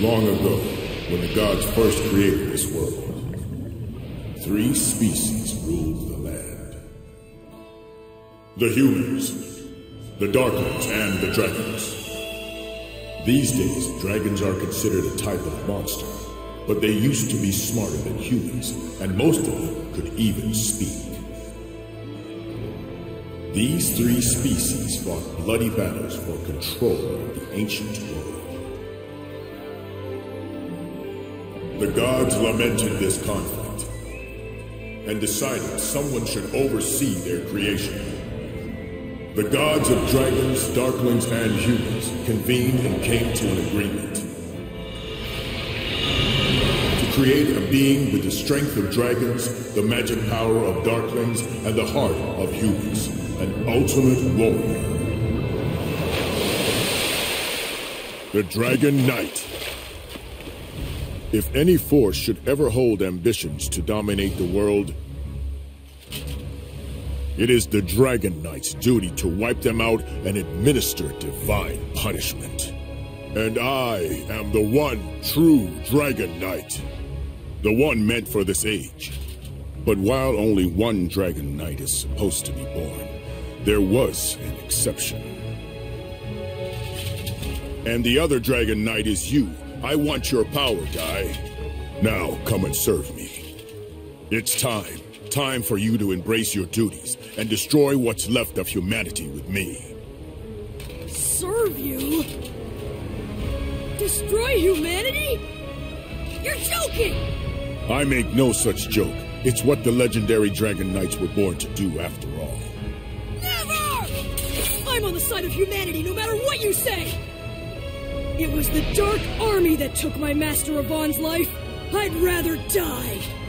Long ago, when the gods first created this world, three species ruled the land. The humans, the Darklings, and the dragons. These days, dragons are considered a type of monster, but they used to be smarter than humans, and most of them could even speak. These three species fought bloody battles for control of the ancient world. The gods lamented this conflict and decided someone should oversee their creation. The gods of dragons, darklings, and humans convened and came to an agreement to create a being with the strength of dragons, the magic power of darklings, and the heart of humans an ultimate warrior. The Dragon Knight. If any force should ever hold ambitions to dominate the world, it is the Dragon Knight's duty to wipe them out and administer divine punishment. And I am the one true Dragon Knight. The one meant for this age. But while only one Dragon Knight is supposed to be born, there was an exception. And the other Dragon Knight is you. I want your power, Dai. Now, come and serve me. It's time. Time for you to embrace your duties and destroy what's left of humanity with me. Serve you? Destroy humanity? You're joking! I make no such joke. It's what the legendary Dragon Knights were born to do after all. Never! I'm on the side of humanity no matter what you say! It was the Dark Army that took my Master Avan's life. I'd rather die.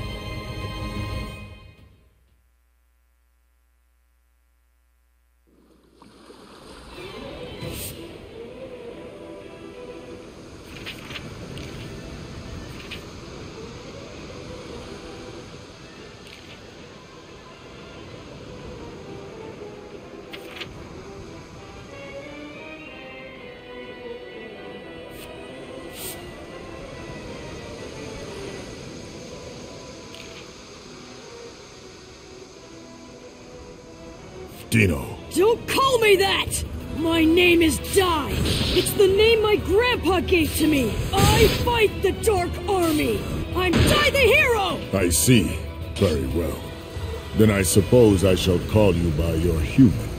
Dino. Don't call me that! My name is Dai. It's the name my grandpa gave to me. I fight the Dark Army. I'm Dai the Hero! I see. Very well. Then I suppose I shall call you by your human.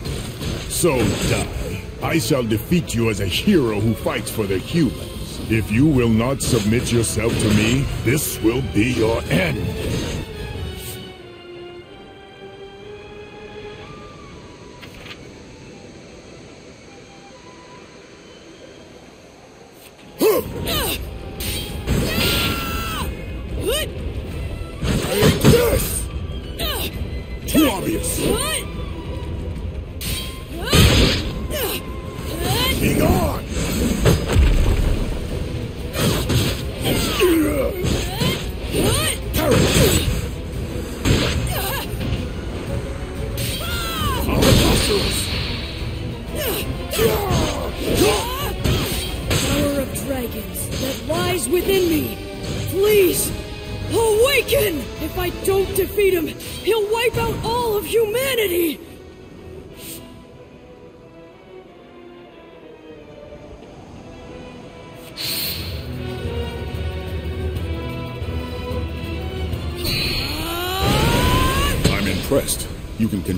So, Dai, I shall defeat you as a hero who fights for the humans. If you will not submit yourself to me, this will be your end.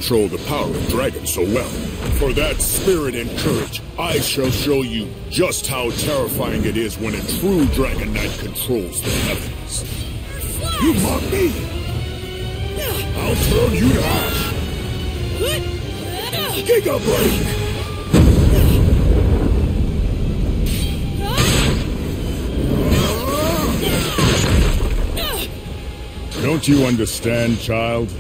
Control the power of dragons so well. For that spirit and courage, I shall show you just how terrifying it is when a true Dragon Knight controls the heavens. You mock me? I'll turn you to ash! Giga Break! Don't you understand, child?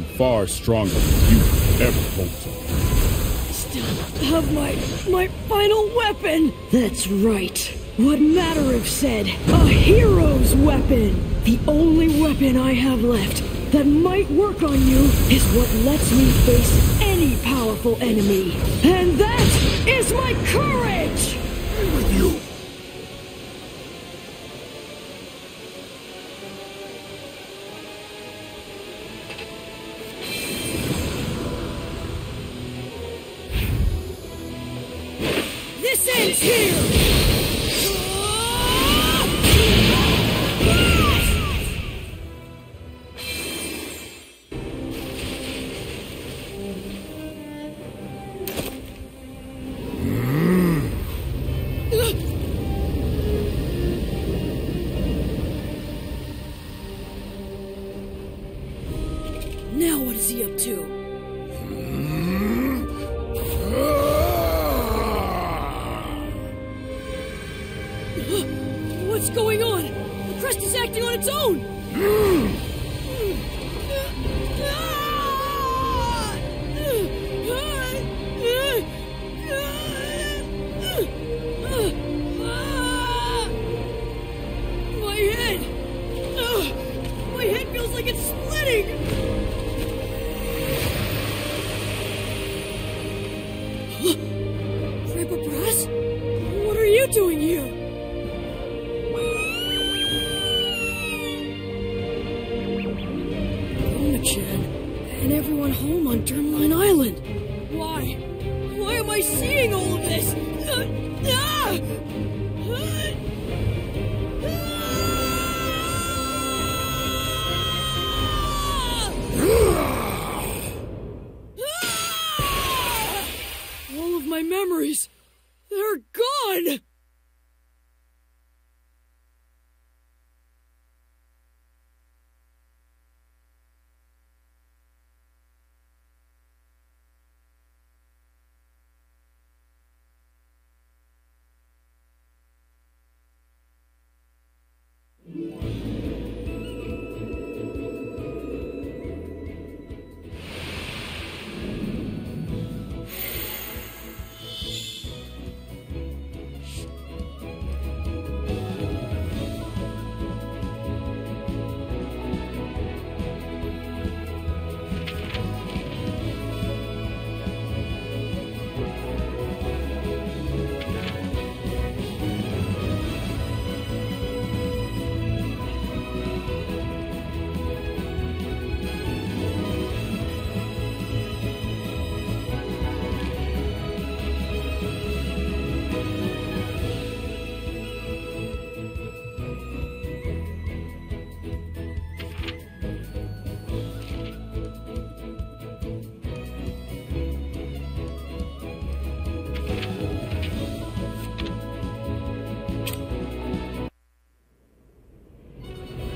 I am far stronger than you ever hoped to. Still have my my final weapon. That's right. What matter Matarov said, a hero's weapon. The only weapon I have left that might work on you is what lets me face any powerful enemy. And that is my courage! with you.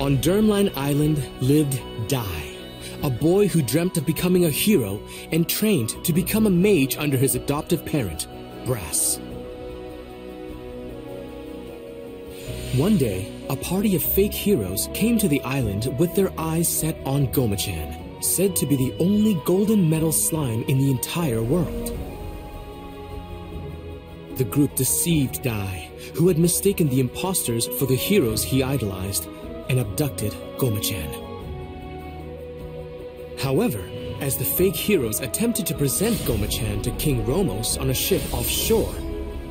On Dermline Island lived Dai, a boy who dreamt of becoming a hero and trained to become a mage under his adoptive parent, Brass. One day, a party of fake heroes came to the island with their eyes set on Gomachan, said to be the only golden metal slime in the entire world. The group deceived Dai, who had mistaken the imposters for the heroes he idolized, and abducted Gomachan. However, as the fake heroes attempted to present Gomachan to King Romos on a ship offshore,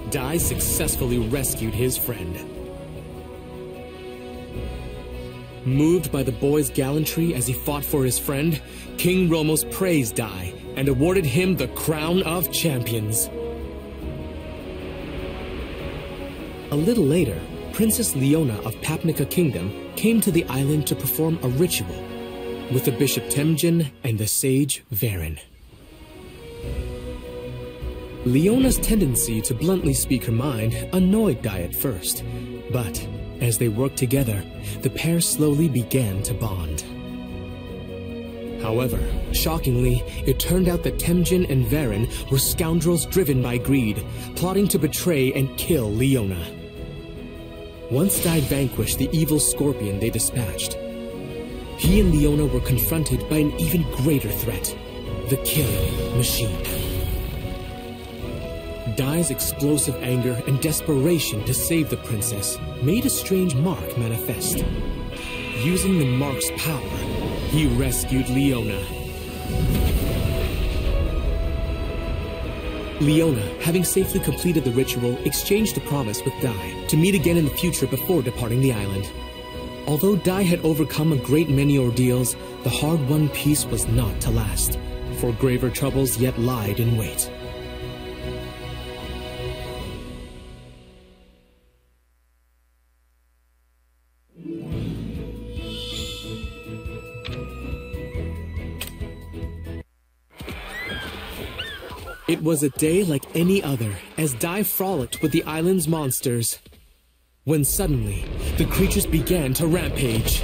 Dai successfully rescued his friend. Moved by the boy's gallantry as he fought for his friend, King Romos praised Dai and awarded him the Crown of Champions. A little later, Princess Leona of Papnica Kingdom came to the island to perform a ritual with the Bishop Temjin and the sage Varen. Leona's tendency to bluntly speak her mind annoyed Dai at first, but as they worked together, the pair slowly began to bond. However, shockingly, it turned out that Temjin and Varen were scoundrels driven by greed, plotting to betray and kill Leona. Once Dai vanquished the evil scorpion they dispatched, he and Leona were confronted by an even greater threat the killing machine. Dai's explosive anger and desperation to save the princess made a strange mark manifest. Using the mark's power, he rescued Leona. Leona, having safely completed the ritual, exchanged a promise with Dai to meet again in the future before departing the island. Although Dai had overcome a great many ordeals, the hard-won peace was not to last, for graver troubles yet lied in wait. Was a day like any other as Dai frolicked with the island's monsters. When suddenly, the creatures began to rampage.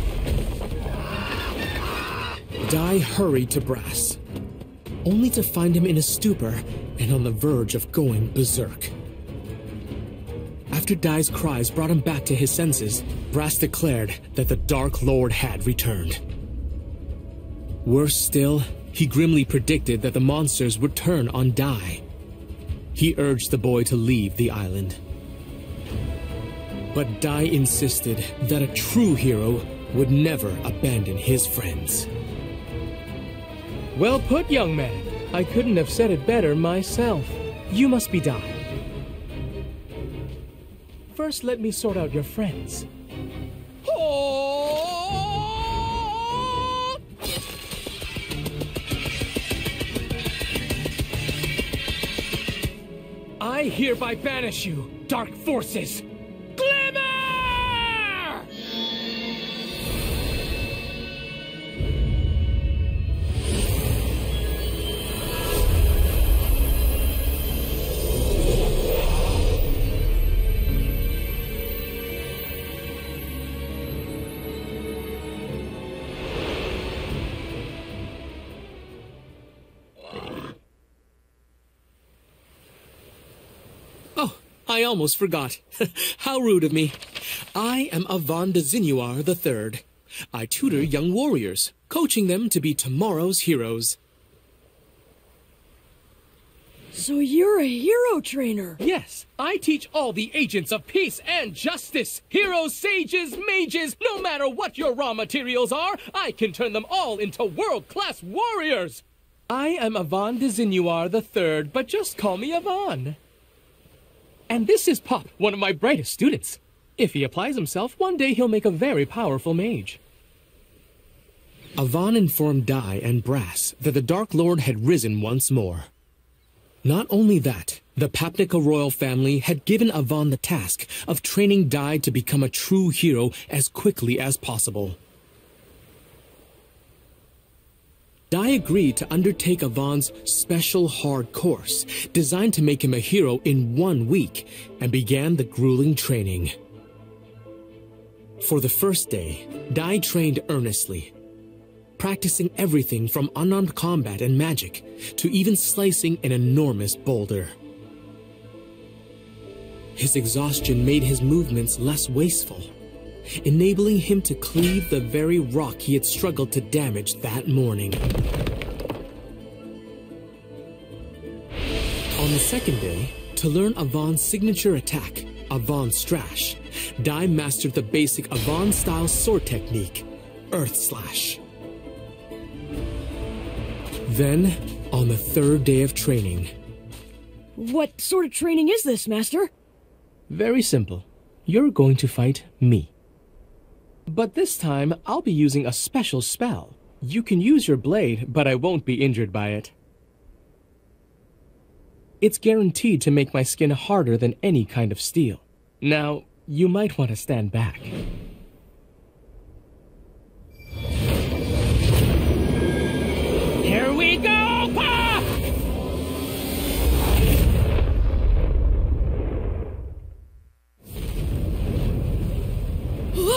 Dai hurried to Brass, only to find him in a stupor and on the verge of going berserk. After Dai's cries brought him back to his senses, Brass declared that the Dark Lord had returned. Worse still, he grimly predicted that the monsters would turn on Dai. He urged the boy to leave the island. But Dai insisted that a true hero would never abandon his friends. Well put, young man. I couldn't have said it better myself. You must be Dai. First, let me sort out your friends. Oh, I hereby banish you, dark forces! I almost forgot. How rude of me. I am Avan de Zinuar III. I tutor young warriors, coaching them to be tomorrow's heroes. So you're a hero trainer. Yes, I teach all the agents of peace and justice. Heroes, sages, mages, no matter what your raw materials are, I can turn them all into world-class warriors. I am Avan de Zinuar III, but just call me Avan. And this is Pop, one of my brightest students. If he applies himself, one day he'll make a very powerful mage. Avan informed Dai and Brass that the Dark Lord had risen once more. Not only that, the Papnica royal family had given Avan the task of training Dai to become a true hero as quickly as possible. Dai agreed to undertake Avan's special hard course, designed to make him a hero in one week, and began the grueling training. For the first day, Dai trained earnestly, practicing everything from unarmed combat and magic to even slicing an enormous boulder. His exhaustion made his movements less wasteful, enabling him to cleave the very rock he had struggled to damage that morning. On the second day, to learn Avan's signature attack, Avan Strash, Dai mastered the basic Avan-style sword technique, Earth Slash. Then, on the third day of training, What sort of training is this, Master? Very simple. You're going to fight me. But this time, I'll be using a special spell. You can use your blade, but I won't be injured by it. It's guaranteed to make my skin harder than any kind of steel. Now, you might want to stand back.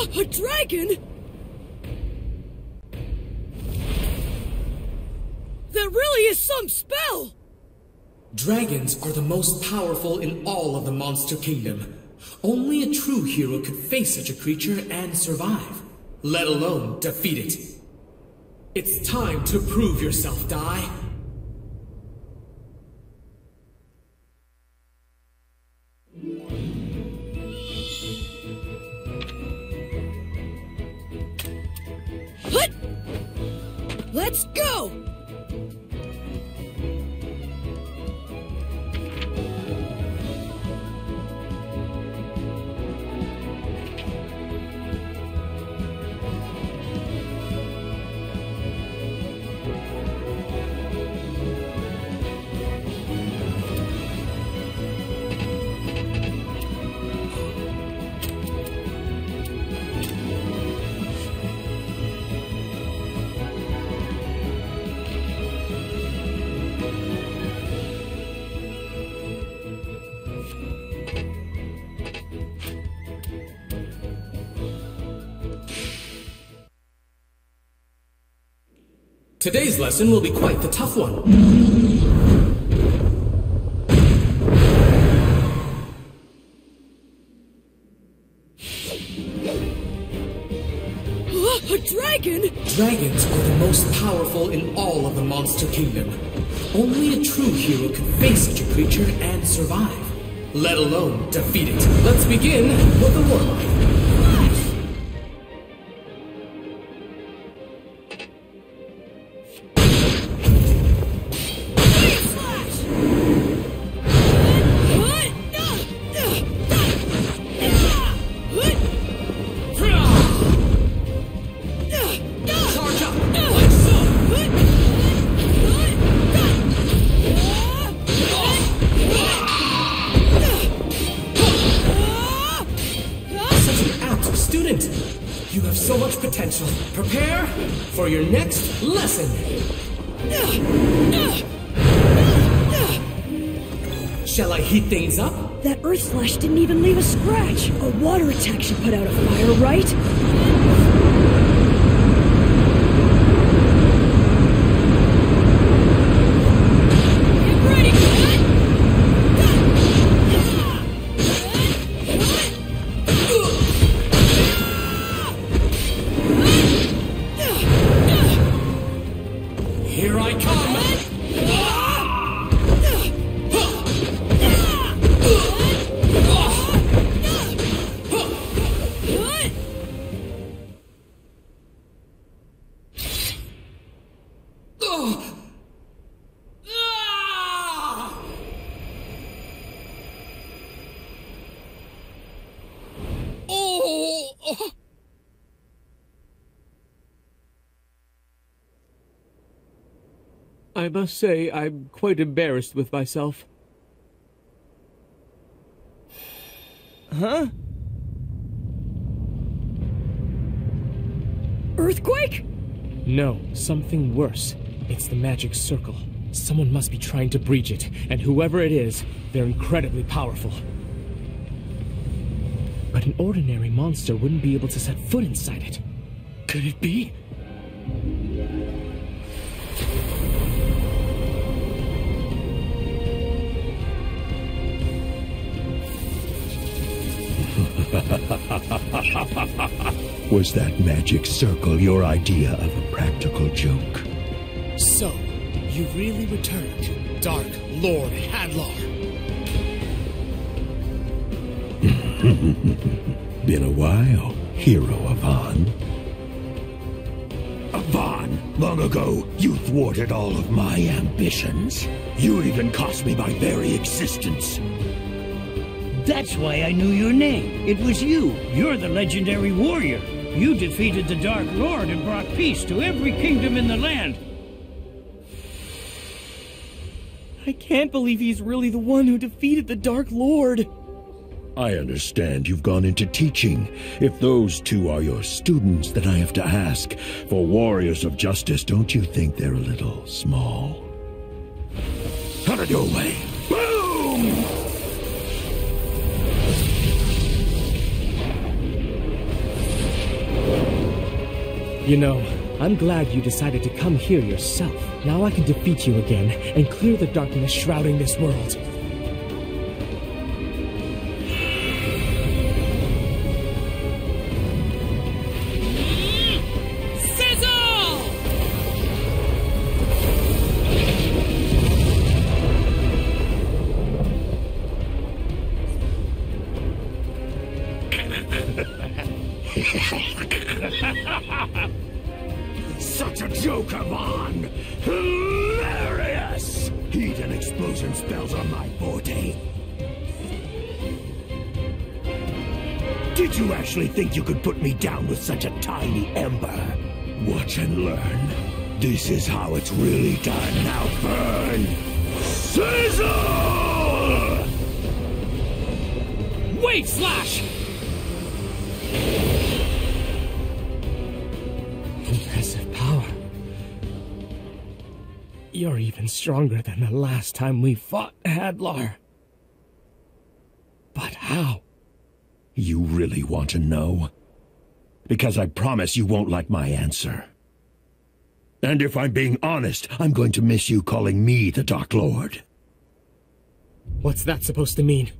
A dragon? That really is some spell! Dragons are the most powerful in all of the Monster Kingdom. Only a true hero could face such a creature and survive, let alone defeat it. It's time to prove yourself, Dai. Let's go! Today's lesson will be quite the tough one. A dragon? Dragons are the most powerful in all of the Monster Kingdom. Only a true hero could face such a creature and survive, let alone defeat it. Let's begin with the warm-up. I must say, I'm quite embarrassed with myself. Huh? Earthquake? No, something worse. It's the magic circle. Someone must be trying to breach it, and whoever it is, they're incredibly powerful. But an ordinary monster wouldn't be able to set foot inside it. Could it be? Was that magic circle your idea of a practical joke? So, you really returned, Dark Lord Hadlar. Been a while, hero Avan. Avan, long ago, you thwarted all of my ambitions. You even cost me my very existence. That's why I knew your name. It was you. You're the legendary warrior. You defeated the Dark Lord and brought peace to every kingdom in the land. I can't believe he's really the one who defeated the Dark Lord. I understand you've gone into teaching. If those two are your students, then I have to ask, for warriors of justice, don't you think they're a little small? Out of your way! Boom! You know, I'm glad you decided to come here yourself. Now I can defeat you again and clear the darkness shrouding this world. Think you could put me down with such a tiny ember? Watch and learn. This is how it's really done. Now burn! Sizzle! Wait, Slash! Impressive power. You're even stronger than the last time we fought, Hadlar. But how? You really want to know? Because I promise you won't like my answer. And if I'm being honest, I'm going to miss you calling me the Dark Lord. What's that supposed to mean?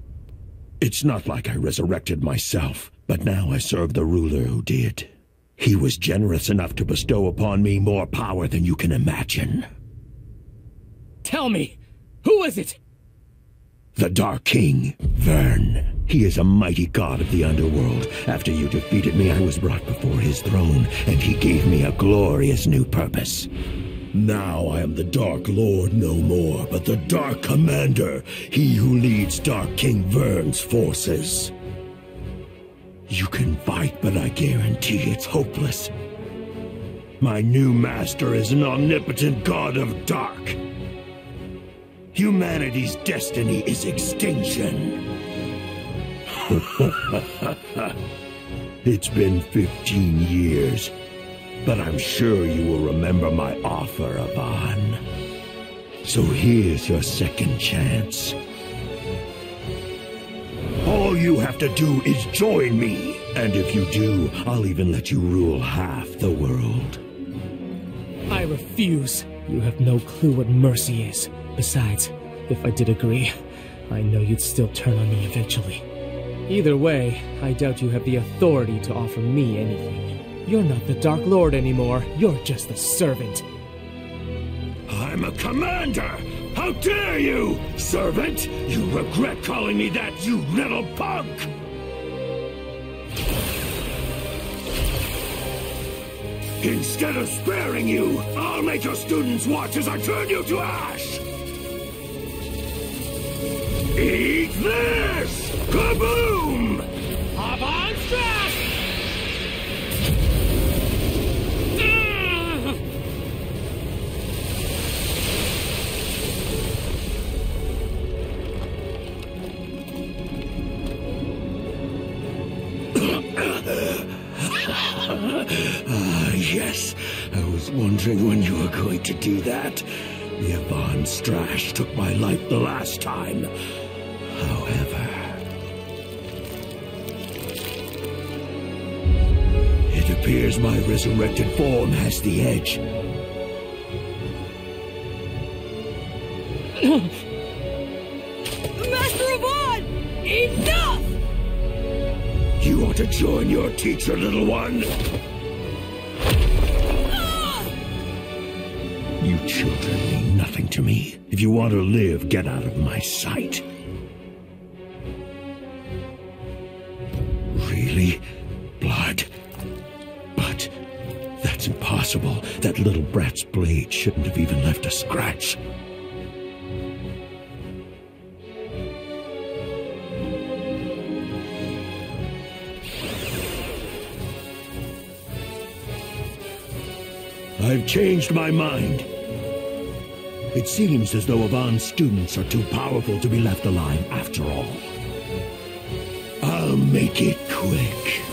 It's not like I resurrected myself, but now I serve the ruler who did. He was generous enough to bestow upon me more power than you can imagine. Tell me, who is it? The Dark King, Vearn. He is a mighty god of the underworld. After you defeated me, I was brought before his throne, and he gave me a glorious new purpose. Now I am the Dark Lord no more, but the Dark Commander, he who leads Dark King Vearn's forces. You can fight, but I guarantee it's hopeless. My new master is an omnipotent god of dark. Humanity's destiny is extinction. it's been 15 years, but I'm sure you will remember my offer, Avan. So here's your second chance. All you have to do is join me. And if you do, I'll even let you rule half the world. I refuse. You have no clue what mercy is. Besides, if I did agree, I know you'd still turn on me eventually. Either way, I doubt you have the authority to offer me anything. You're not the Dark Lord anymore. You're just a servant. I'm a commander! How dare you! Servant! You regret calling me that, you little punk! Instead of sparing you, I'll make your students watch as I turn you to ash! Eat this! Kaboom! Avan Strash! Ah, yes. I was wondering when you were going to do that. The Avan Strash took my life the last time. However... appears my resurrected form has the edge. Master Avan! Enough! You want to join your teacher, little one? You children mean nothing to me. If you want to live, get out of my sight. Brat's blade shouldn't have even left a scratch. I've changed my mind. It seems as though Avan's students are too powerful to be left alive after all. I'll make it quick.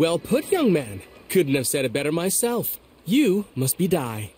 Well put, young man. Couldn't have said it better myself. You must be Dai.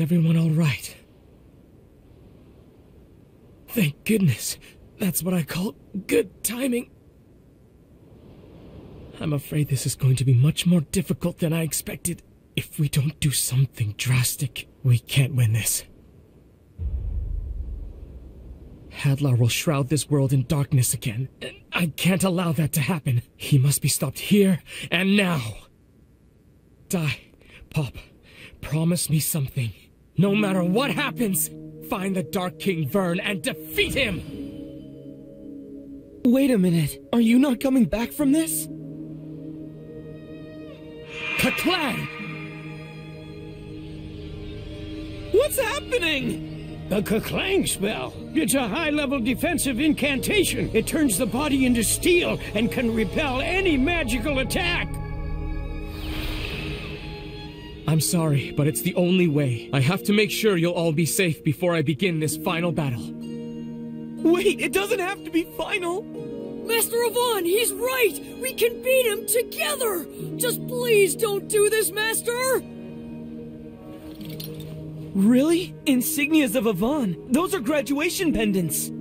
Is everyone all right? Thank goodness. That's what I call good timing. I'm afraid this is going to be much more difficult than I expected. If we don't do something drastic, we can't win this. Hadlar will shroud this world in darkness again. I can't allow that to happen. He must be stopped here and now. Dai, Pop. Promise me something. No matter what happens, find the Dark King Vearn and defeat him! Wait a minute. Are you not coming back from this? Kaclang! What's happening? The Kaclang spell. It's a high-level defensive incantation. It turns the body into steel and can repel any magical attack. I'm sorry, but it's the only way. Dai have to make sure you'll all be safe before I begin this final battle. Wait, it doesn't have to be final. Master Avan, he's right! We can beat him together! Just please don't do this, Master! Really? Insignias of Avan. Those are graduation pendants.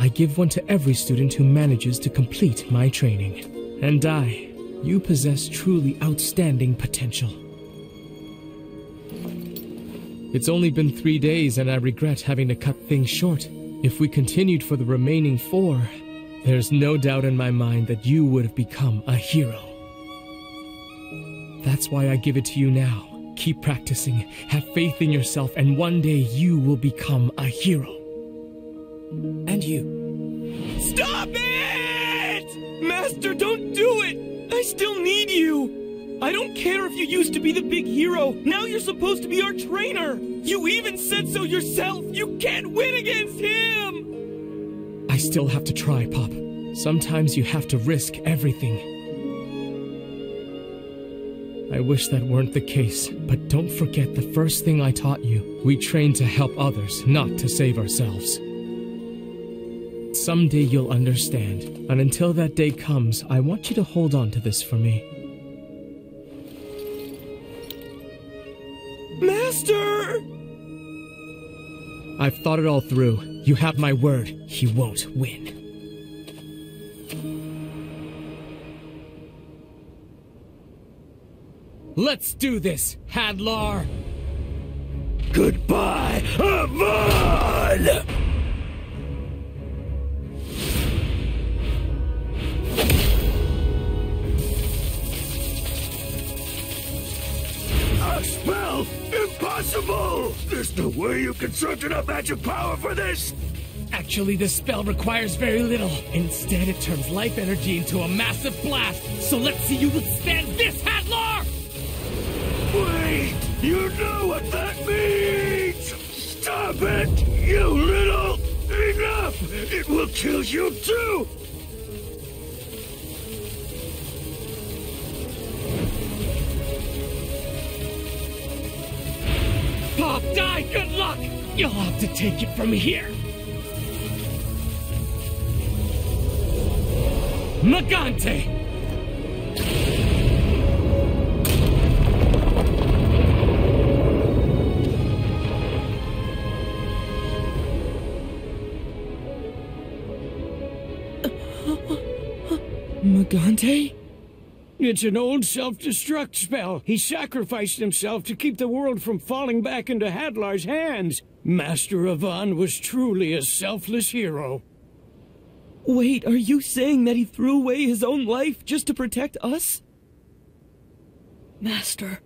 I give one to every student who manages to complete my training. And I, you possess truly outstanding potential. It's only been three days and I regret having to cut things short. If we continued for the remaining four, there's no doubt in my mind that you would have become a hero. That's why I give it to you now. Keep practicing, have faith in yourself, and one day you will become a hero. And you. Stop it! Master, don't do it! I still need you! I don't care if you used to be the big hero. Now you're supposed to be our trainer. You even said so yourself. You can't win against him. I still have to try, Pop. Sometimes you have to risk everything. I wish that weren't the case, but don't forget the first thing I taught you. We train to help others, not to save ourselves. Someday you'll understand, and until that day comes, I want you to hold on to this for me. Master! I've thought it all through. You have my word. He won't win. Let's do this, Hadlar! Goodbye, Avan! Spell! Impossible! There's no way you conserved enough magic power for this! Actually, this spell requires very little. Instead, it turns life energy into a massive blast. So let's see you withstand this, Hadlar! Wait! You know what that means! Stop it! You little... Enough! It will kill you too! Die! Good luck! You'll have to take it from here. Magante! Magante? It's an old self-destruct spell. He sacrificed himself to keep the world from falling back into Hadlar's hands. Master Avan was truly a selfless hero. Wait, are you saying that he threw away his own life just to protect us? Master.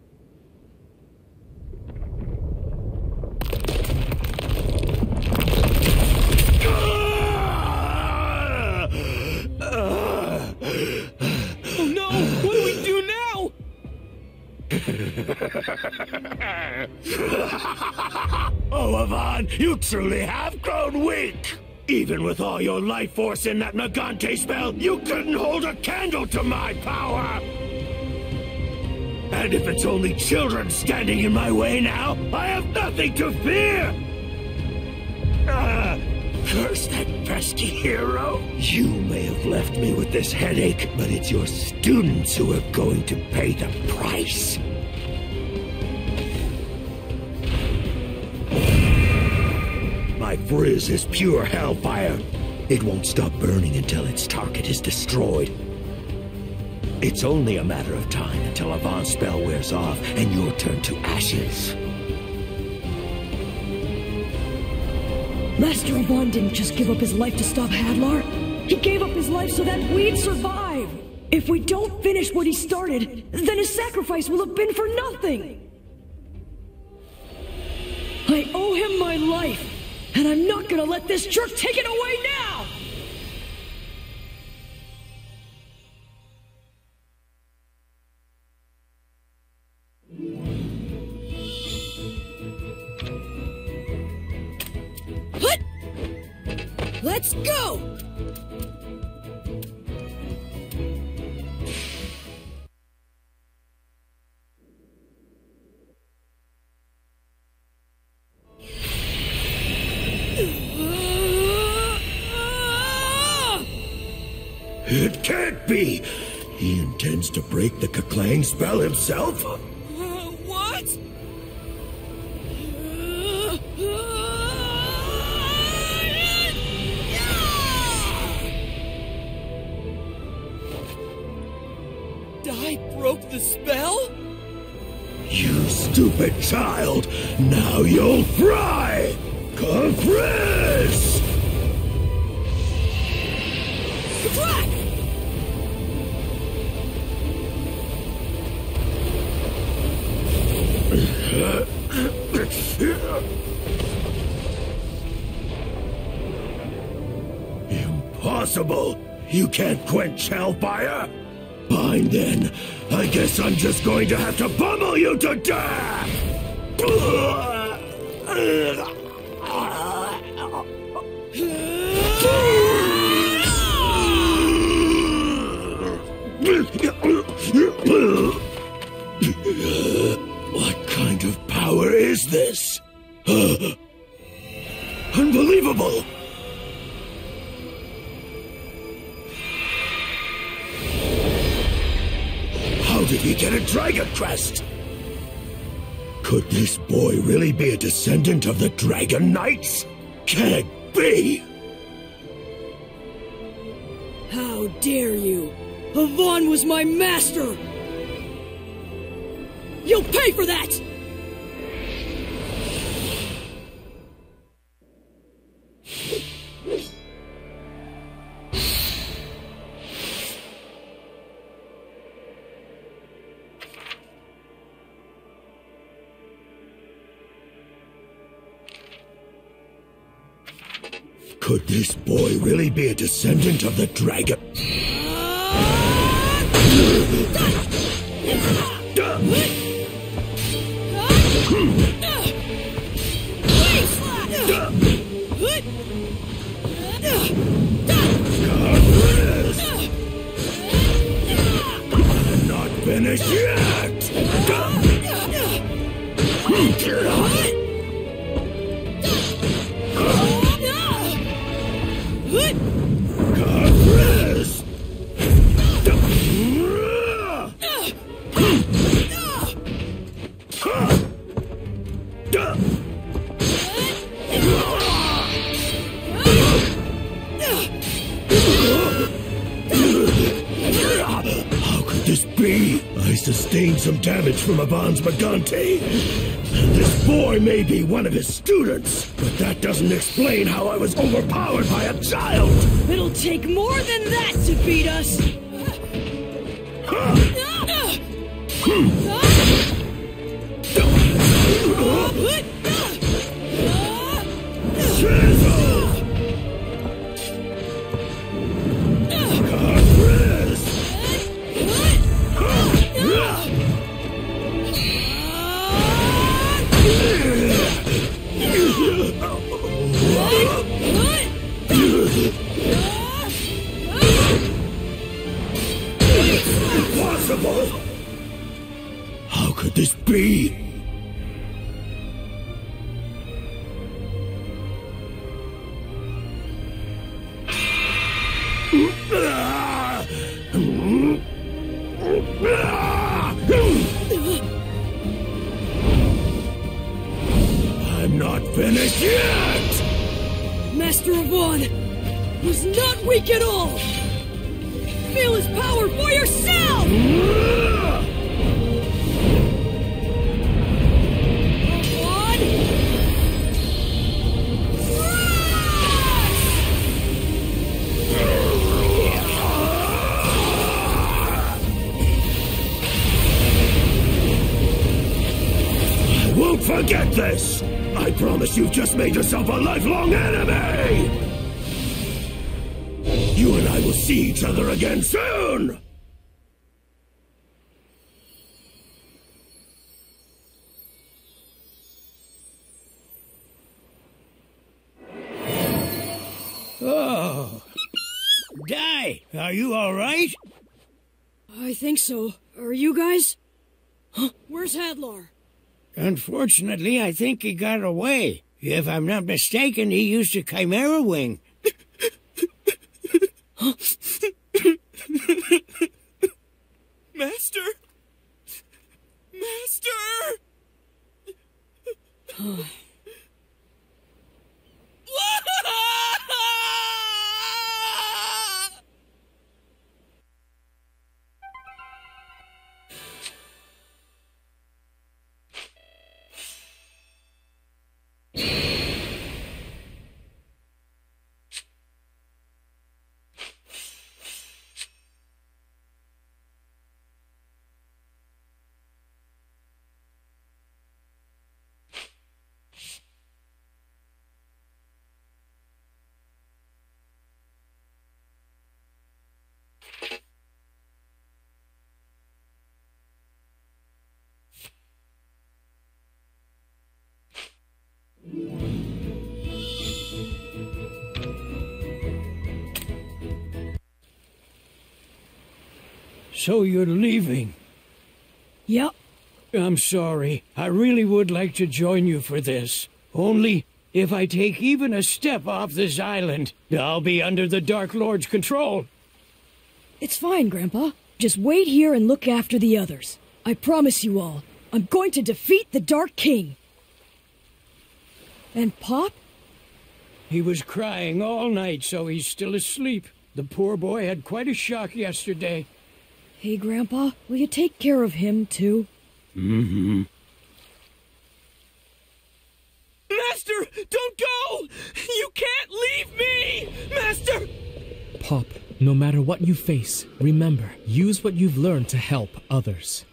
Oh, Avan, you truly have grown weak! Even with all your life force in that Megante spell, you couldn't hold a candle to my power! And if it's only children standing in my way now, I have nothing to fear! Ah, curse that pesky hero! You may have left me with this headache, but it's your students who are going to pay the price. My frizz is pure hellfire. It won't stop burning until its target is destroyed. It's only a matter of time until Avan's spell wears off and you're turned to ashes. Master Avan didn't just give up his life to stop Hadlar. He gave up his life so that we'd survive. If we don't finish what he started, then his sacrifice will have been for nothing. I owe him my life, and I'm not gonna let this jerk take it away now! To pummel you to death! What kind of power is this? Unbelievable! Did he get a dragon crest? Could this boy really be a descendant of the Dragon Knights? Can it be? How dare you! Avan was my master! You'll pay for that! Could this boy really be a descendant of the dragon? Not finished yet! Sustained some damage from Avan's Megante. This boy may be one of his students, but that doesn't explain how I was overpowered by a child. It'll take more than that to beat us! Chisel! Hmm. Are you all right? I think so. Are you guys? Huh? Where's Hadlar? Unfortunately, I think he got away. If I'm not mistaken, he used a chimera wing. Master! Master! Yeah. So you're leaving. Yep. I'm sorry. I really would like to join you for this. Only, if I take even a step off this island, I'll be under the Dark Lord's control. It's fine, Grandpa. Just wait here and look after the others. I promise you all, I'm going to defeat the Dark King. And Pop? He was crying all night, so he's still asleep. The poor boy had quite a shock yesterday. Hey, Grandpa, will you take care of him, too? Mm-hmm. Master, don't go! You can't leave me! Master! Pop, no matter what you face, remember, use what you've learned to help others.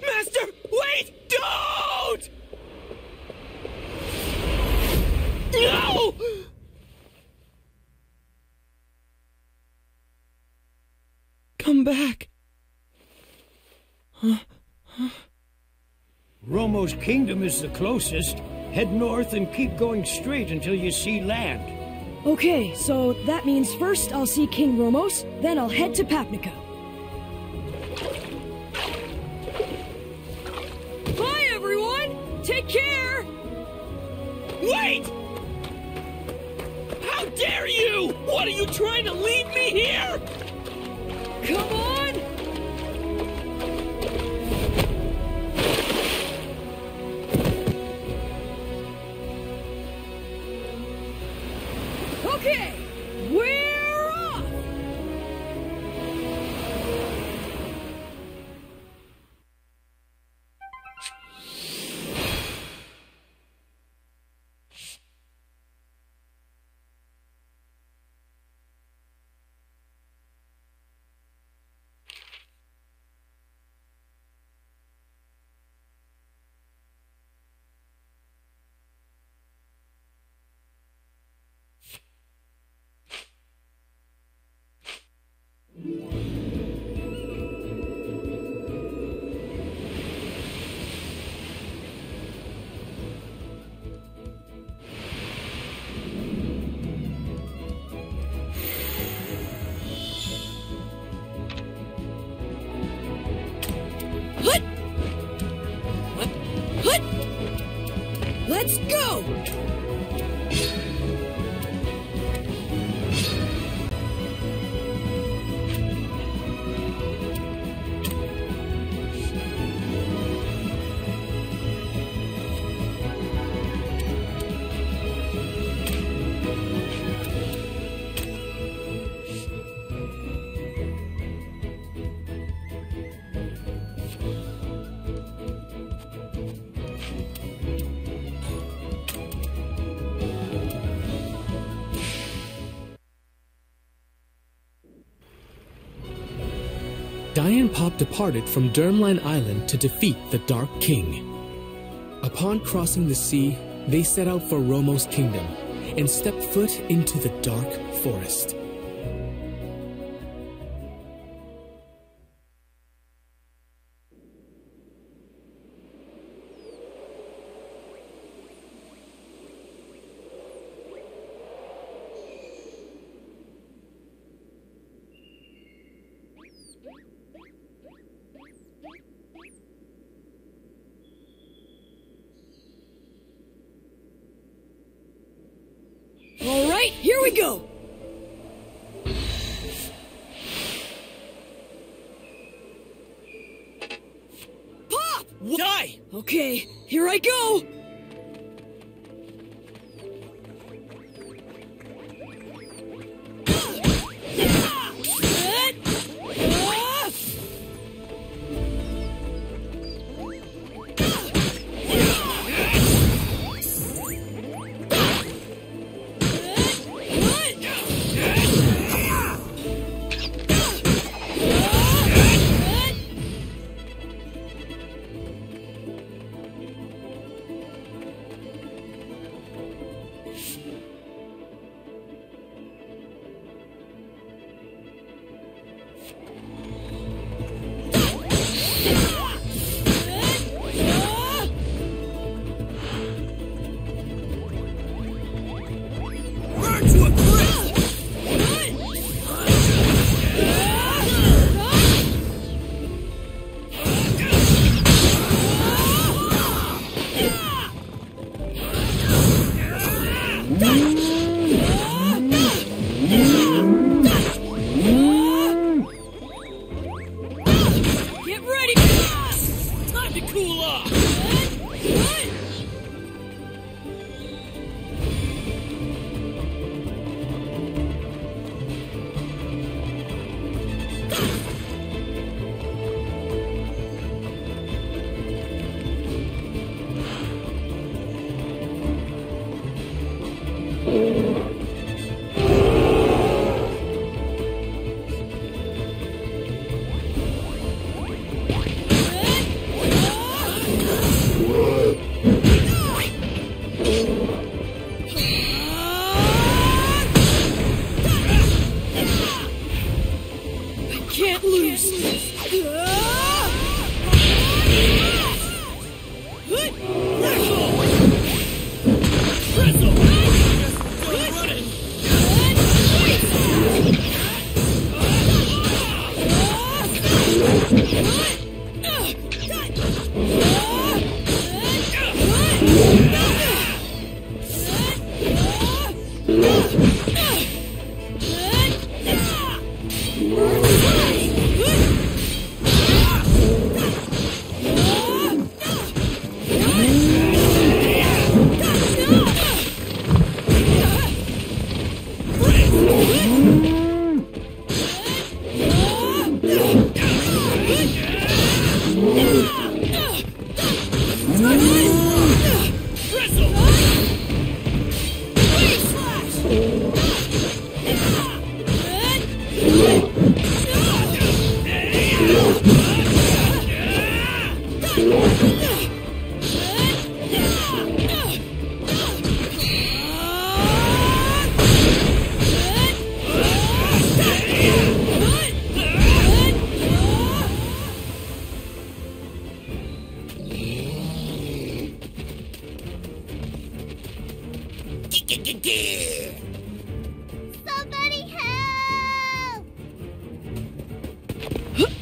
Master, wait! Don't! No! Come back. Romos kingdom is the closest. Head north and keep going straight until you see land. Okay, so that means first I'll see King Romos, then I'll head to Papnica. Bye, everyone! Take care! Wait! How dare you! What are you trying to leave me here? Come on! Okay, Dian Pop departed from Dermline Island to defeat the Dark King. Upon crossing the sea, they set out for Romos Kingdom and stepped foot into the Dark Forest.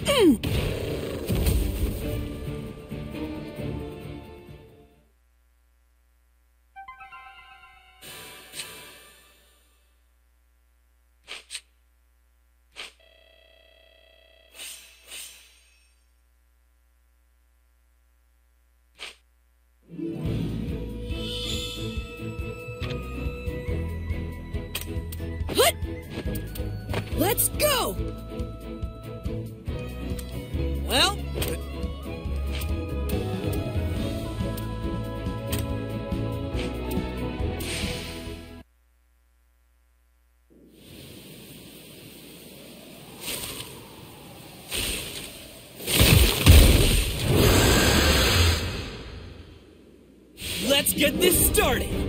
Hut! Let's get this started.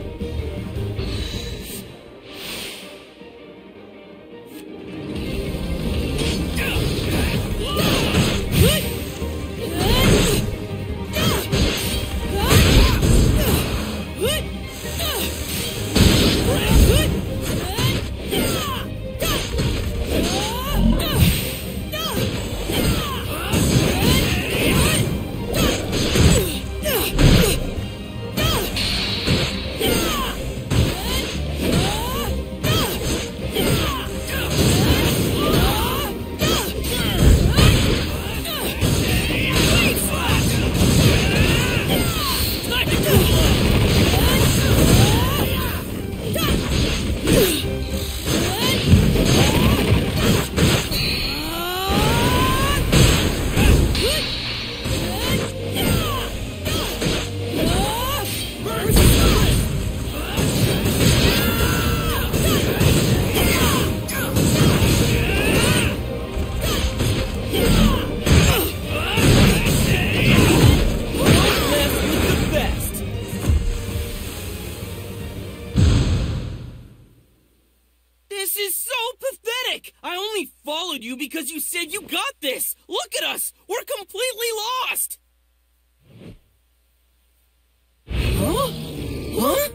Because you you got this! Look at us! We're completely lost! Huh? Huh?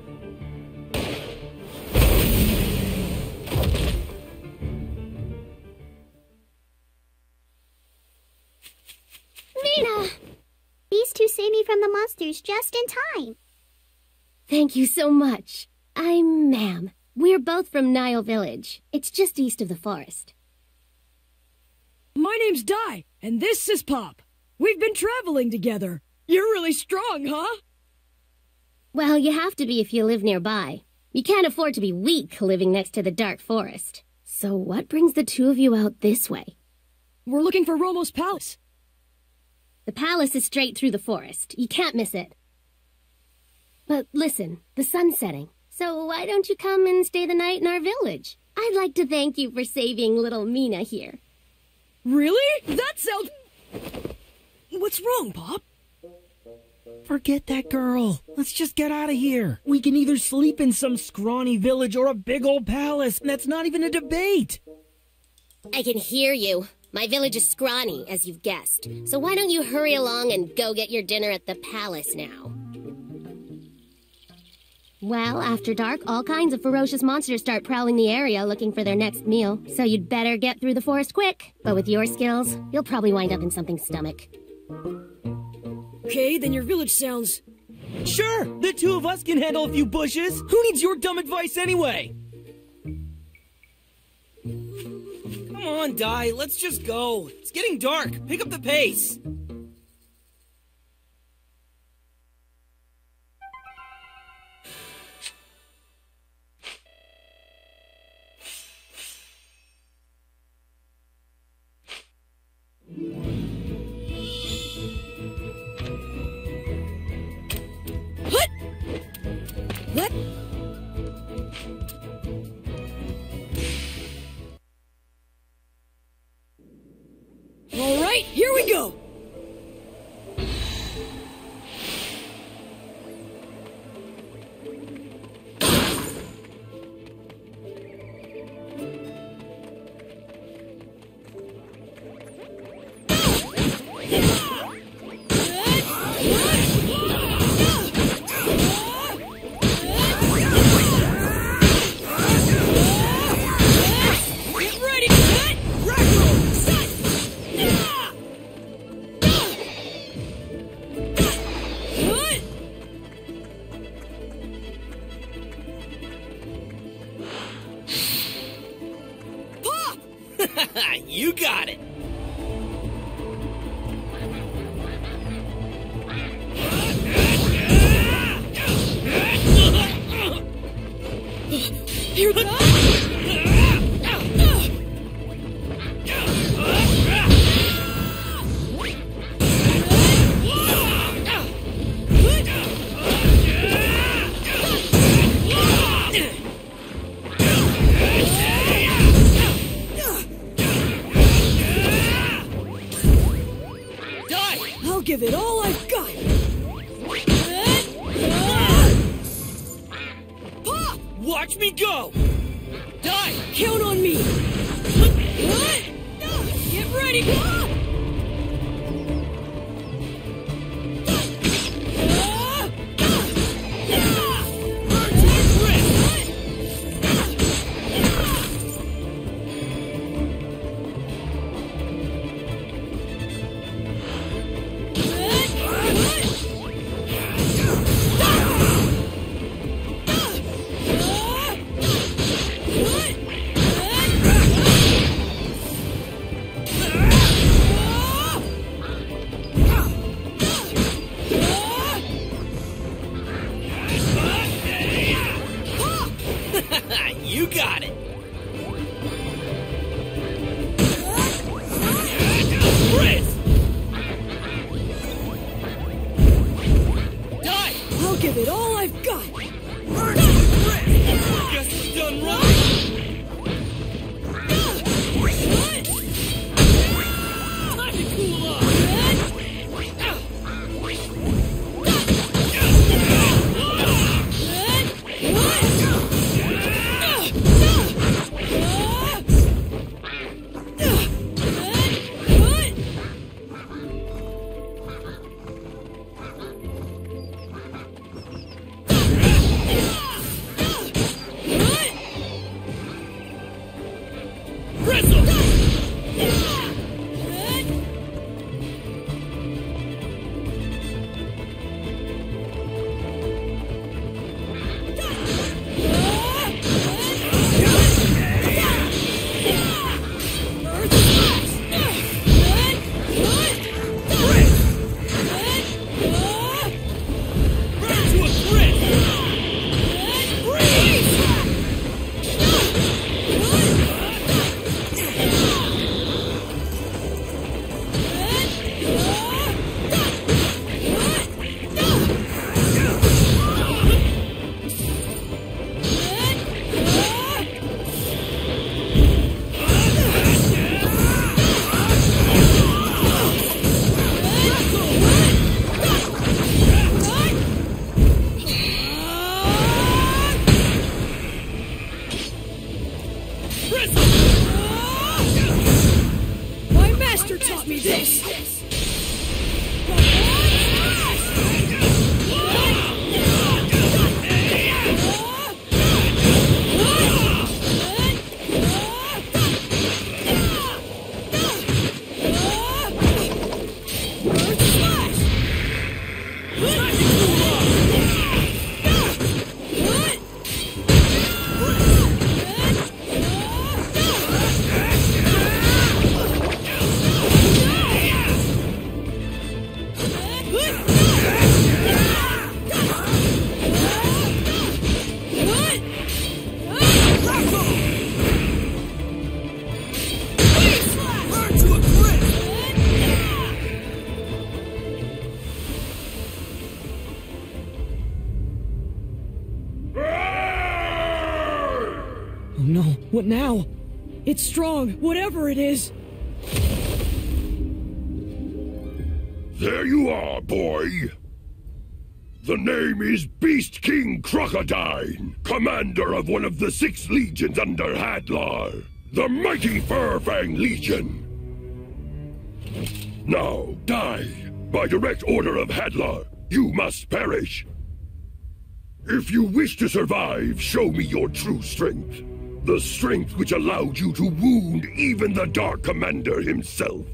Mina! These two saved me from the monsters just in time. Thank you so much. I'm Maam. We're both from Nile Village. It's just east of the forest. My name's Dai, and this is Pop. We've been traveling together. You're really strong, huh? Well, you have to be if you live nearby. You can't afford to be weak living next to the dark forest. So what brings the two of you out this way? We're looking for Romos palace. The palace is straight through the forest. You can't miss it. But listen, the sun's setting. So why don't you come and stay the night in our village? I'd like to thank you for saving little Mina here. Really? That sounds. What's wrong, Pop? Forget that girl. Let's just get out of here. We can either sleep in some scrawny village or a big old palace. and That's not even a debate. I can hear you. My village is scrawny, as you've guessed. So why don't you hurry along and go get your dinner at the palace now? Well, after dark, all kinds of ferocious monsters start prowling the area looking for their next meal. So you'd better get through the forest quick. But with your skills, you'll probably wind up in something's stomach. Okay, then your village sounds. Sure, the two of us can handle a few bushes. Who needs your dumb advice anyway? Come on, Dai, let's just go. It's getting dark. Pick up the pace. What? All right, here we go. You got it. Now? It's strong, whatever it is. There you are, boy. The name is Beast King Crocodine, commander of one of the six legions under Hadlar, the mighty Furfang Legion. Now, die. By direct order of Hadlar, you must perish. If you wish to survive, show me your true strength. The strength which allowed you to wound even the Dark Commander himself.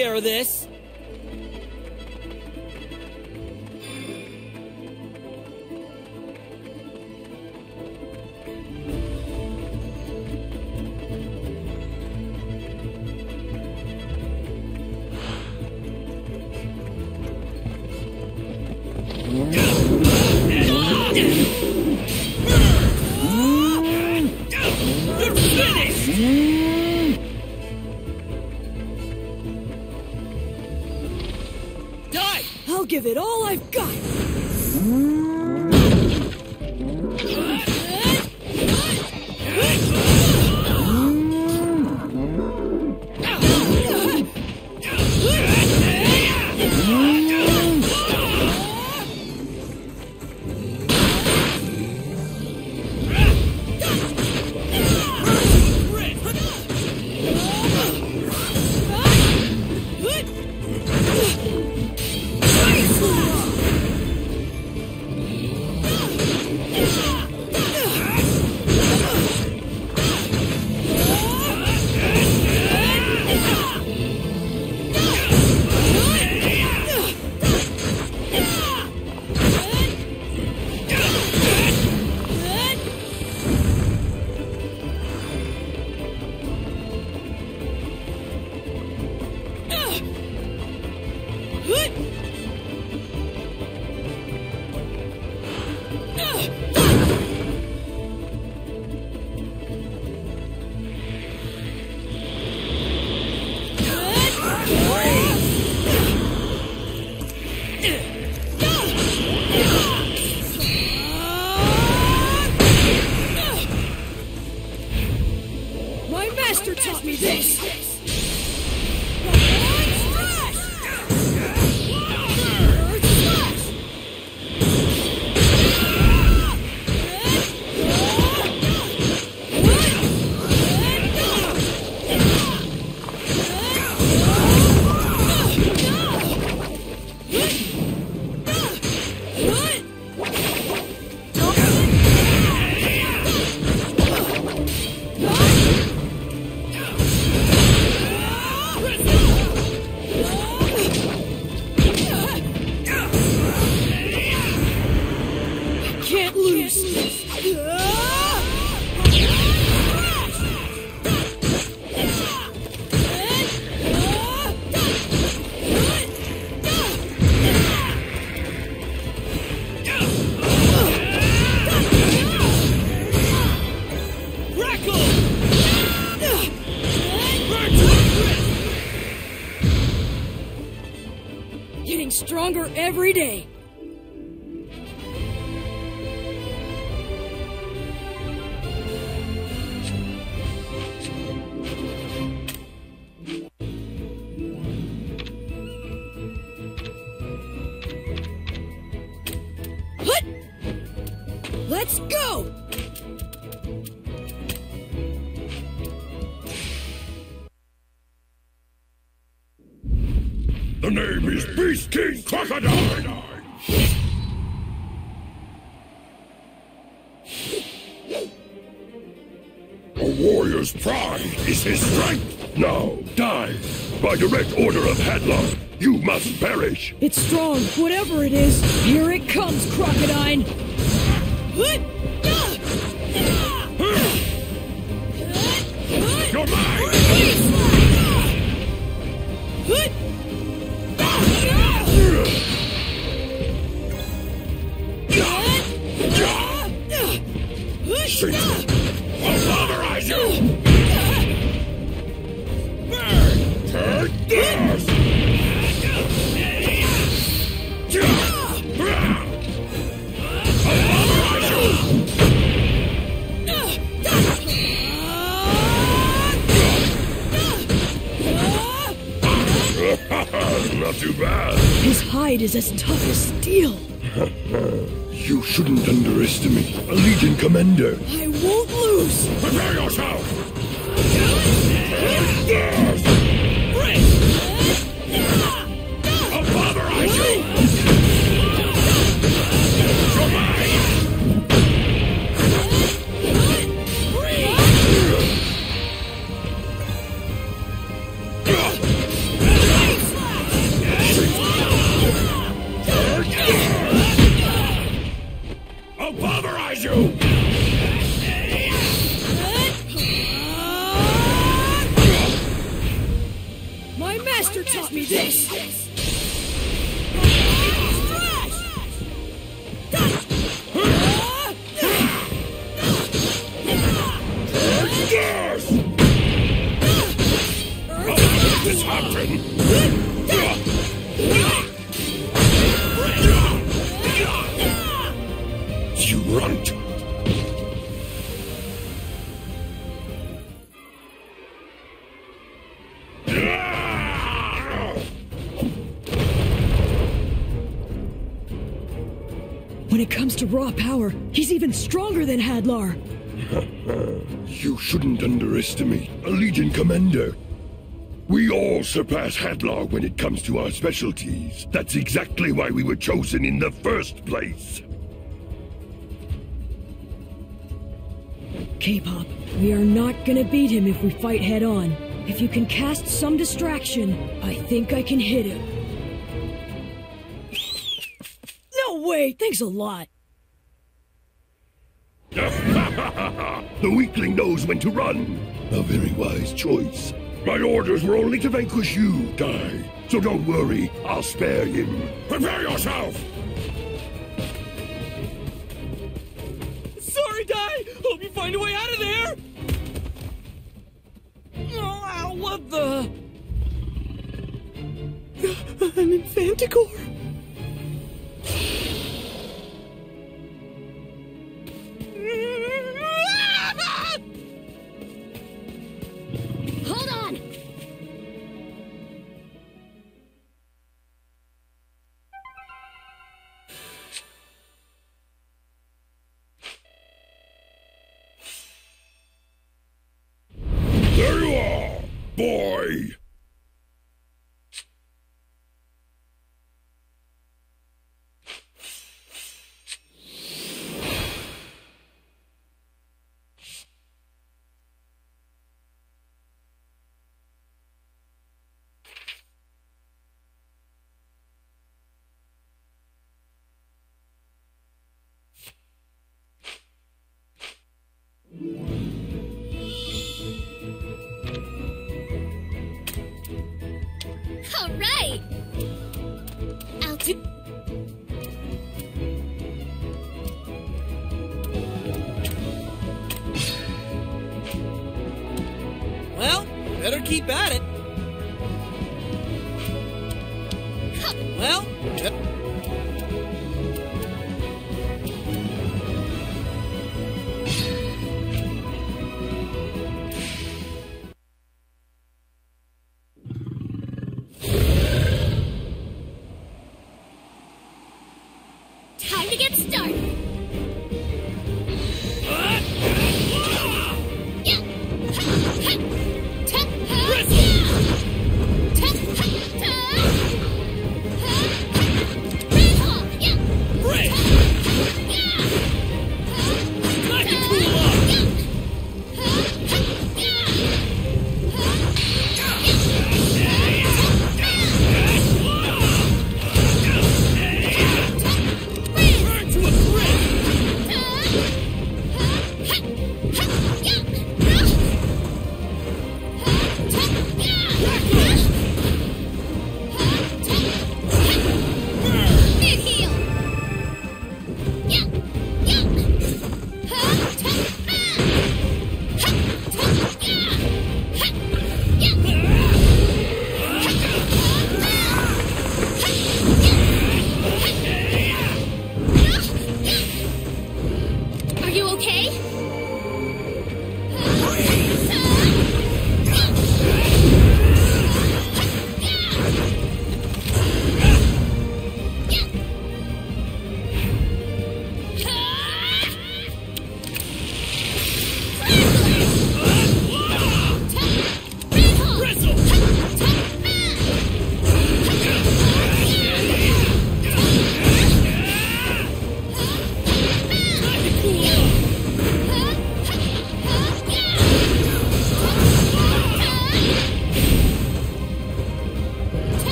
care of this. stronger every day. perish. It's strong, whatever it is. Here it hide raw power, he's even stronger than Hadlar. You shouldn't underestimate a Legion commander. We all surpass Hadlar when it comes to our specialties. That's exactly why we were chosen in the first place. K-pop, we are not gonna beat him if we fight head on. If you can cast some distraction, I think I can hit him. No way! Thanks a lot. The weakling knows when to run. A very wise choice. My orders were only to vanquish you, Dai. So don't worry, I'll spare him. Prepare yourself! Sorry, Dai! Hope you find a way out of there! Oh, what the? An Infanticore?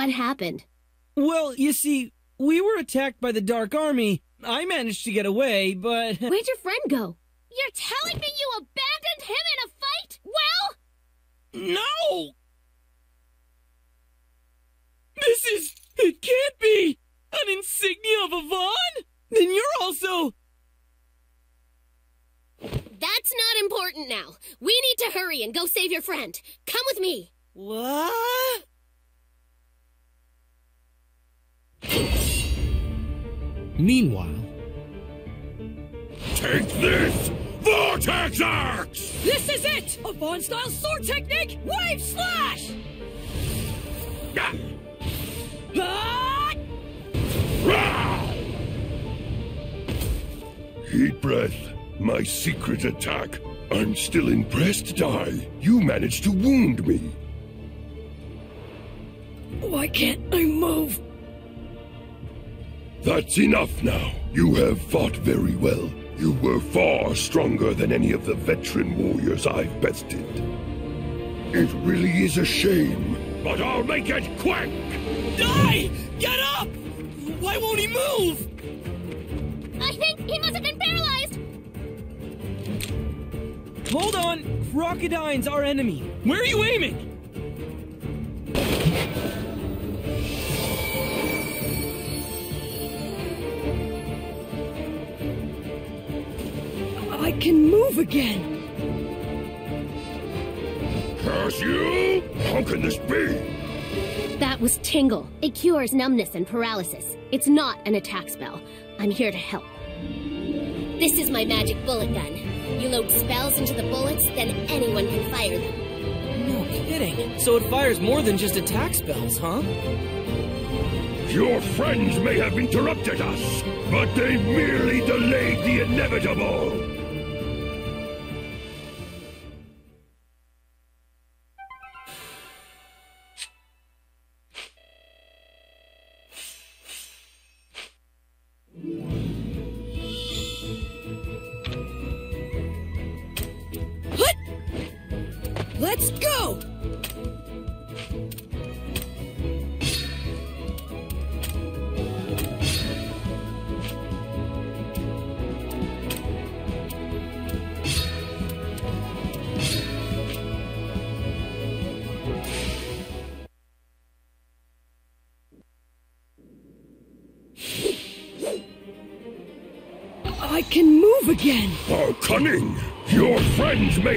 What happened? Well, you see, we were attacked by the Dark Army. I managed to get away, but... Where'd your friend go? You're telling me you abandoned him in a fight? Well... No! This is... It can't be! An insignia of Avan? Then you're also... That's not important now. We need to hurry and go save your friend. Come with me. What? Meanwhile, Take this! Vortex Axe! This is it! Avan style sword technique! Wave slash! Ah! Heat breath, my secret attack. I'm still impressed, Dai. You managed to wound me. Why can't I move? That's enough now. You have fought very well. You were far stronger than any of the veteran warriors I've bested. It really is a shame, but I'll make it quick! Die! Get up! Why won't he move? I think he must have been paralyzed. Hold on! Crocodine's our enemy. Where are you aiming? Can move again! Curse you? How can this be? That was Tingle. It cures numbness and paralysis. It's not an attack spell. I'm here to help. This is my magic bullet gun. You load spells into the bullets, then anyone can fire them. No kidding. So it fires more than just attack spells, huh? Your friends may have interrupted us, but they've merely delayed the inevitable.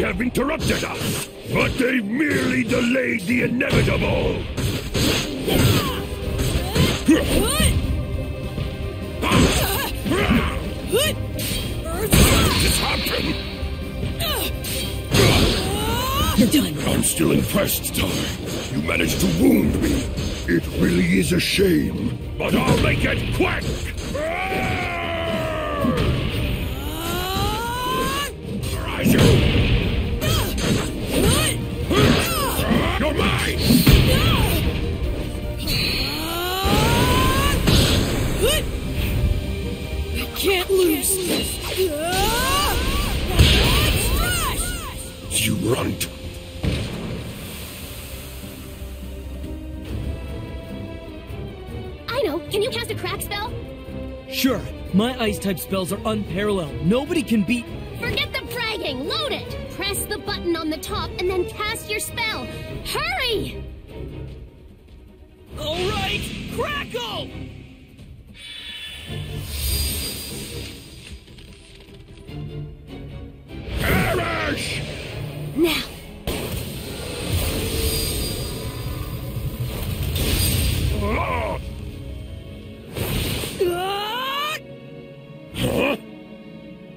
Have interrupted us, but they've merely delayed the inevitable. This happened. You're done. I'm still impressed, Dai. You managed to wound me. It really is a shame, but I'll make it quick. Rise you! I can't lose. You runt! I know. Can you cast a crack spell? Sure. My ice type spells are unparalleled. Nobody can beat. Top and then cast your spell. Hurry! All right, crackle! Perish! Now. Ah! Huh?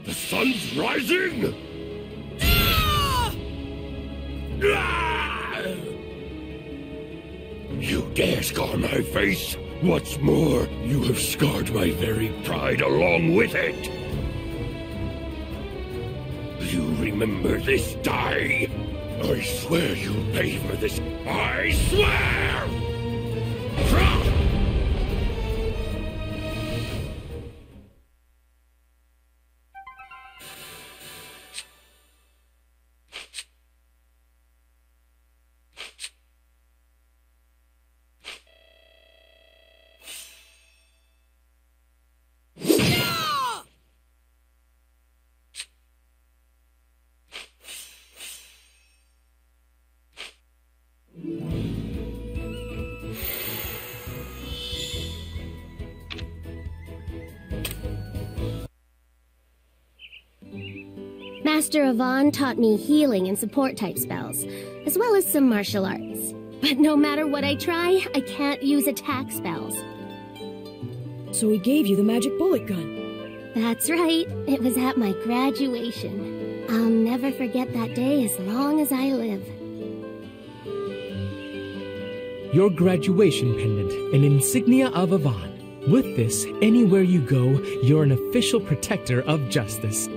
The sun's rising? You dare scar my face? What's more, you have scarred my very pride along with it. You remember this Dai? I swear you'll pay for this. I swear! Master Avan taught me healing and support type spells, as well as some martial arts. But no matter what I try, I can't use attack spells. So he gave you the magic bullet gun. That's right. It was at my graduation. I'll never forget that day as long as I live. Your graduation pendant, an insignia of Avan. With this, anywhere you go, you're an official protector of justice.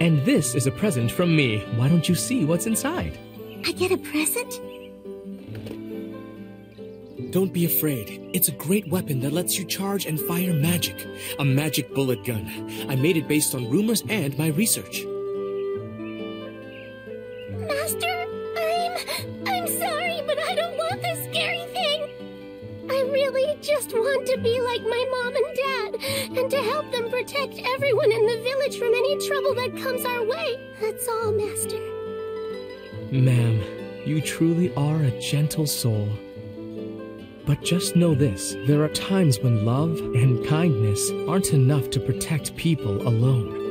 And this is a present from me. Why don't you see what's inside? I get a present? Don't be afraid. It's a great weapon that lets you charge and fire magic. A magic bullet gun. I made it based on rumors and my research. Master, I'm... I'm sorry, but I don't want this scary thing. I really just want to be like my mom and dad, and to help them protect everyone in the village from any trouble that comes our way. That's all, Master. Maam, you truly are a gentle soul. But just know this there are times when love and kindness aren't enough to protect people alone.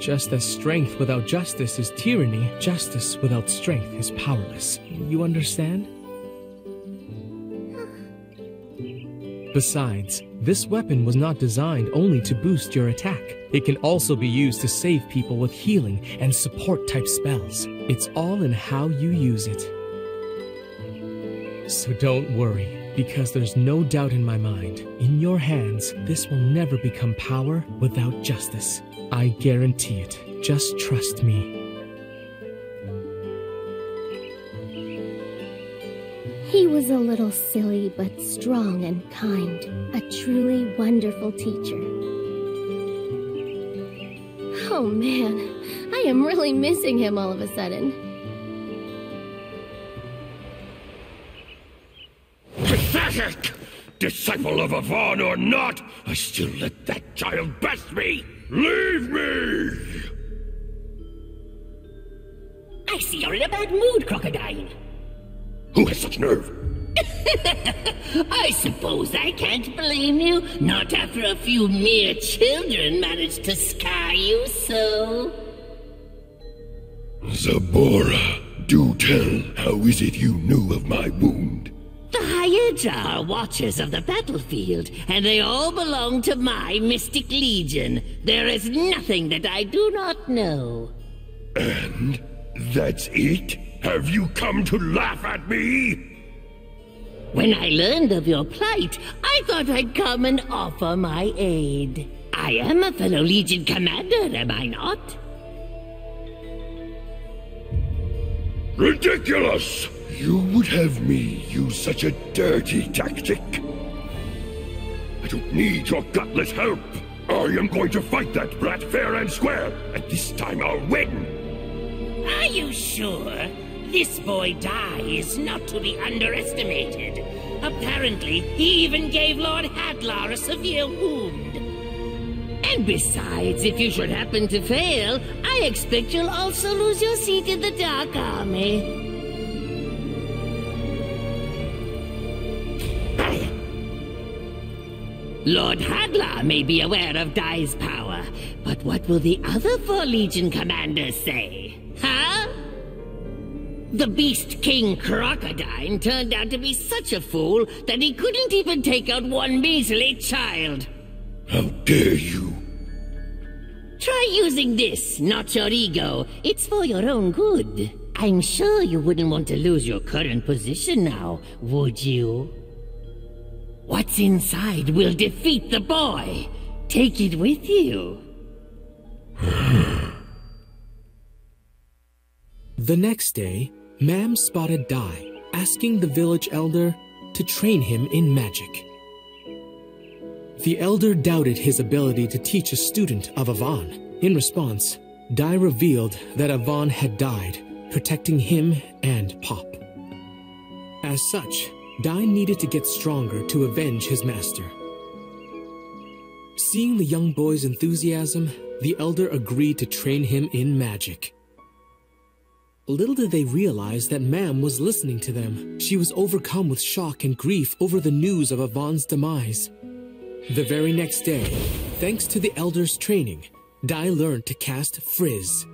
Just as strength without justice is tyranny, justice without strength is powerless. You understand? Besides, this weapon was not designed only to boost your attack. It can also be used to save people with healing and support type spells. It's all in how you use it. So don't worry, because there's no doubt in my mind. In your hands, this will never become power without justice. I guarantee it. Just trust me. He was a little silly, but strong and kind. A truly wonderful teacher. Oh man, I am really missing him all of a sudden. Pathetic! Disciple of Avan or not, I still let that child best me! Leave me! I see you're in a bad mood, Crocodine. Who has such nerve? I suppose I can't blame you, not after a few mere children managed to scar you so. Zaboera, do tell, how is it you knew of my wound? The Hyedra are watchers of the battlefield, and they all belong to my Mystic Legion. There is nothing that I do not know. And that's it? Have you come to laugh at me? When I learned of your plight, I thought I'd come and offer my aid. I am a fellow Legion commander, am I not? Ridiculous! You would have me use such a dirty tactic? I don't need your gutless help. I am going to fight that brat fair and square, and this time I'll win. Are you sure? This boy Dai is not to be underestimated. Apparently, he even gave Lord Hadlar a severe wound. And besides, if you should happen to fail, I expect you'll also lose your seat in the Dark Army. Lord Hadlar may be aware of Dai's power, but what will the other four Legion commanders say? Huh? The Beast King Crocodine turned out to be such a fool that he couldn't even take out one measly child. How dare you! Try using this, not your ego. It's for your own good. I'm sure you wouldn't want to lose your current position now, would you? What's inside will defeat the boy. Take it with you. The next day, Maam spotted Dai, asking the village elder to train him in magic. The elder doubted his ability to teach a student of Avan. In response, Dai revealed that Avan had died, protecting him and Pop. As such, Dai needed to get stronger to avenge his master. Seeing the young boy's enthusiasm, the elder agreed to train him in magic. Little did they realize that Maam was listening to them. She was overcome with shock and grief over the news of Avan's demise. The very next day, thanks to the elder's training, Dai learned to cast Frizz.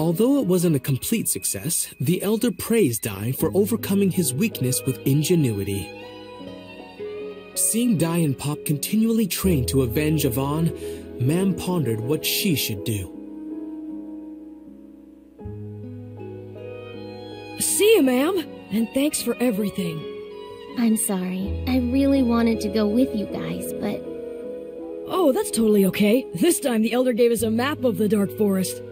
Although it wasn't a complete success, the Elder praised Dai for overcoming his weakness with ingenuity. Seeing Dai and Pop continually train to avenge Avan, Maam pondered what she should do. You, Maam, and thanks for everything. I'm sorry. I really wanted to go with you guys, but... Oh, that's totally okay. This time the Elder gave us a map of the Dark Forest.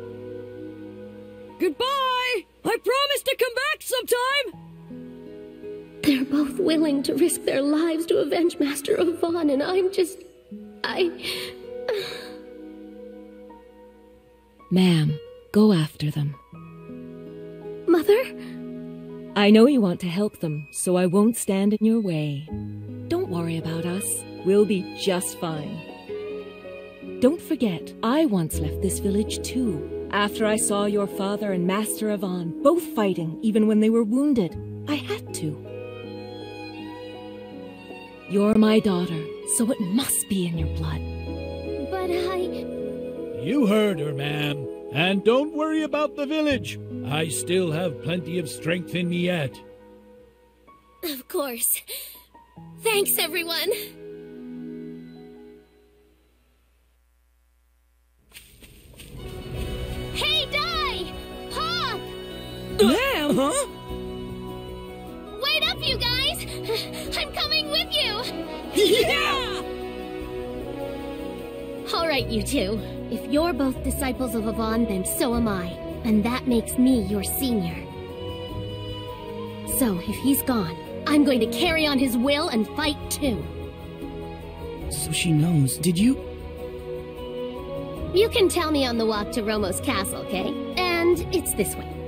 Goodbye! I promise to come back sometime! They're both willing to risk their lives to avenge Master Avan, and I'm just... I... Maam, go after them. Mother? I know you want to help them, so I won't stand in your way. Don't worry about us. We'll be just fine. Don't forget, I once left this village too, after I saw your father and Master Avan both fighting even when they were wounded. I had to. You're my daughter, so it must be in your blood. But I... You heard her, Maam. And don't worry about the village. I still have plenty of strength in me yet. Of course. Thanks, everyone. Hey, Dai! Pop! Maam! Huh? Wait up, you guys! I'm coming with you! Yeah! All right, you two. If you're both disciples of Avan, then so am I. And that makes me your senior. So, if he's gone, I'm going to carry on his will and fight too. So she knows. Did you? You can tell me on the walk to Romos Castle, okay? And it's this way.